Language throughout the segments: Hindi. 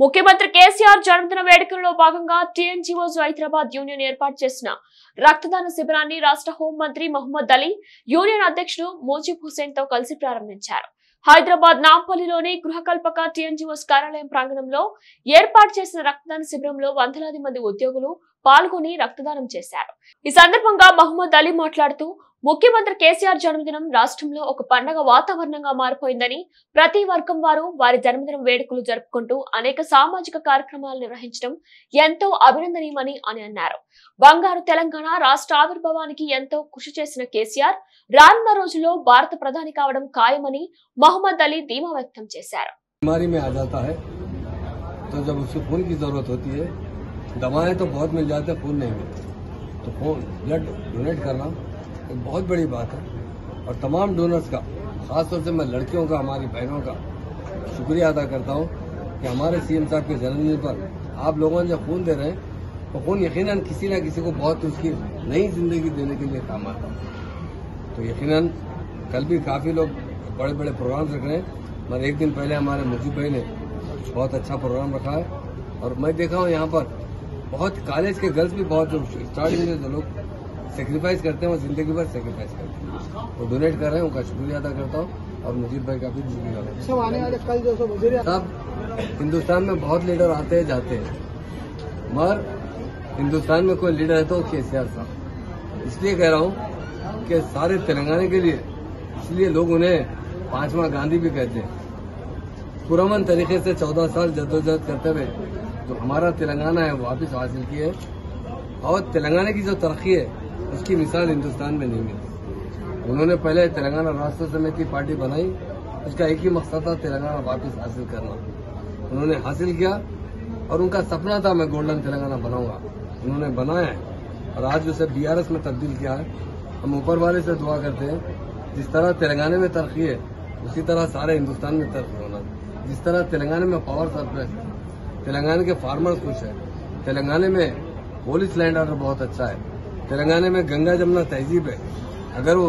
ముఖ్యమంత్రి కేసీఆర్ జన్మదిన వేడుకల్లో భాగంగా టీఎన్జీఓస్ హైదరాబాద్ యూనియన్ ఏర్పాటు చేసిన రక్తదాన శిబిరాన్ని రాష్ట్ర హోంమంత్రి మహమ్మద్ అలీ యూనియన్ అధ్యక్షుడు మోజిబ్ హుసేన్తో కలిసి ప్రారంభించారు. హైదరాబాద్ నాంపల్లిలోని గృహకల్పక టీఎన్జీఓస్ కార్యాలయం ప్రాంగణంలో ఏర్పాటు చేసిన రక్తదాన శిబిరంలో వందలాది మంది ఉద్యోగులు పాల్గొని రక్తదానం చేశారు. ఈ సందర్భంగా మహమ్మద్ అలీ మాట్లాడుతూ ముఖ్యమంత్రి కేసీఆర్ జన్మదినం రాష్ట్రంలో ఒక పండగ వాతావరణంగా మారిపోయిందని ప్రతి వర్గం వారు వారి జన్మదినం వేడుకలు జరుపుకుంటూ అనేక సామాజిక కార్యక్రమాలు నిర్వహించడం ఎంతో అభినందనీయమని అని అన్నారు బంగారు తెలంగాణ రాష్ట్ర ఆవిర్భావానికి ఎంతో కృషి చేసిన కేసీఆర్ రానున్న రోజుల్లో భారత ప్రధాని కావడం ఖాయమని మహమ్మద్ అలీ ధీమా వ్యక్తం చేశారు बीमारी में आ जाता है तो जब उसको खून की जरूरत होती है दवाएं तो बहुत मिल जाते हैं खून नहीं मिलते तो खून ब्लड डोनेट करना एक बहुत बड़ी बात है। और तमाम डोनर्स का, खासतौर से मैं लड़कियों का, हमारी बहनों का शुक्रिया अदा करता हूँ कि हमारे सीएम साहब के जन्मदिन पर आप लोगों ने खून दे रहे हैं तो खून यकीनन किसी न किसी को बहुत उसकी नई ज़िंदगी देने के लिए काम आता तो यकीनन कल भी काफ़ी लोग बड़े बड़े प्रोग्राम रख रहे हैं। मगर एक दिन पहले हमारे मुजीब भाई ने बहुत अच्छा प्रोग्राम रखा है। और मैं देखा हूँ यहाँ पर बहुत कॉलेज के गर्ल्स भी बहुत स्टार्टिंग में जो लोग सेक्रीफाइस करते हैं वो ज़िंदगी भर सेक्रीफाइस करते हैं। वो डोनेट कर रहे हैं उनका शुक्रिया अदा करता हूँ। और मुजीब भाई का भी शुक्रिया सब आने वाले कल जो सो वज़ीर साहब हिंदुस्तान में बहुत लीडर आते हैं जाते हैं। मगर हिंदुस्तान में कोई लीडर है तो के साहब। इसलिए कह रहा हूँ कि सारे तेलंगाना के लिए इसलिए लोग उन्हें पांचवा गांधी भी कहते हैं। पुरमन तरीके से चौदह साल जद्दोजहद करते हुए जो हमारा तेलंगाना है वापिस हासिल किए। और तेलंगाना की जो तरक्की है उसकी मिसाल हिंदुस्तान में नहीं मिली। उन्होंने पहले तेलंगाना राष्ट्र समिति पार्टी बनाई उसका एक ही मकसद था तेलंगाना वापस हासिल करना। उन्होंने हासिल किया और उनका सपना था, मैं गोल्डन तेलंगाना बनाऊँगा। उन्होंने बनाया और आज उसे बीआरएस में तब्दील किया है। हम ऊपर वाले से दुआ करते हैं, जिस तरह तेलंगाना में तरक्की है उसी तरह सारे हिंदुस्तान में तरक्की होना। जिस तरह तेलंगाना में पावर सरप्लस है तेलंगाना के फार्मर्स खुश है। तेलंगाना में पुलिस लैंड ऑर्डर बहुत अच्छा है। तेलंगाना में गंगा जमुना तहजीब है। अगर वो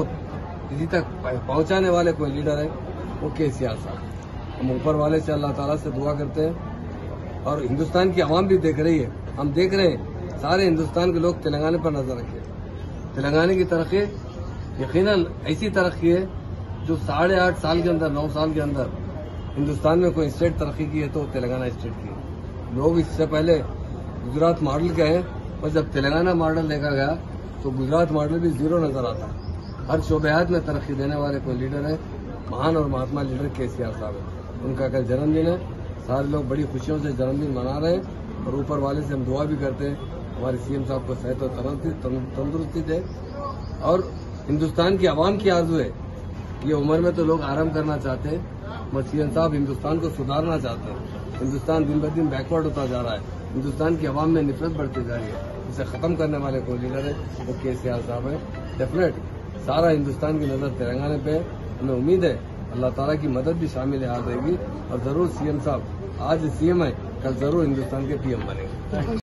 किसी तक पहुँचाने वाले कोई लीडर है, वो के सी साहब हम ऊपर वाले से अल्लाह ताला से दुआ करते हैं। और हिंदुस्तान की आवाम भी देख रही है। हम देख रहे हैं, सारे हिंदुस्तान के लोग तेलंगाना पर नज़र रखे तेलंगाना की तरक्की यकीन ऐसी तरक्की है, जो साढ़े आठ साल के अंदर, नौ साल के अंदर हिंदुस्तान में कोई स्टेट तरक्की की है तो तेलंगाना स्टेट की है। लोग इससे पहले गुजरात मॉडल गए और जब तेलंगाना मॉडल देखा गया तो गुजरात मॉडल भी ज़ीरो नज़र आता है। हर शोबेहात में तरक्की देने वाले कोई लीडर है, महान और महात्मा लीडर के साहब है। उनका कल जन्मदिन है। सारे लोग बड़ी खुशियों से जन्मदिन मना रहे हैं और ऊपर वाले से हम दुआ भी करते हैं। हमारे सीएम साहब को सेहत और तंदुरुस्ती दे। और हिंदुस्तान की आवाम की आरज़ू है ये उम्र में तो लोग आराम करना चाहते हैं। सीएम साहब हिंदुस्तान को सुधारना चाहते हैं। हिंदुस्तान दिन ब दिन बैकवर्ड होता जा रहा है। हिंदुस्तान की आवाम में नफरत बढ़ती जा रही है। इसे खत्म करने वाले कोई लीडर है, वो के साहब है। डेफिनेट सारा हिंदुस्तान की नज़र तेलंगाना पे है। हमें उम्मीद है, अल्लाह ताला की मदद भी शामिल है आ जाएगी और ज़रूर सीएम साहब, आज सीएम है, कल ज़रूर हिंदुस्तान के पीएम बनेंगे।